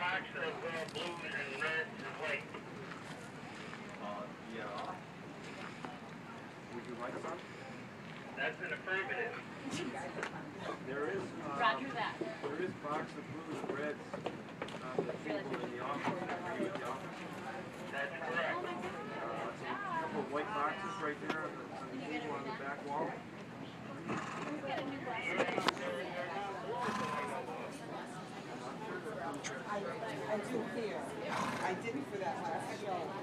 box of uh, blues and reds and white. Uh, yeah. Would you like some? That's an affirmative. There is, uh, Roger that. there is box of blues and reds on the table in the office. Are you at the office? That's correct. Uh, a couple of white boxes right there on the, on the table on the back wall. I, I do here. I didn't for that last show.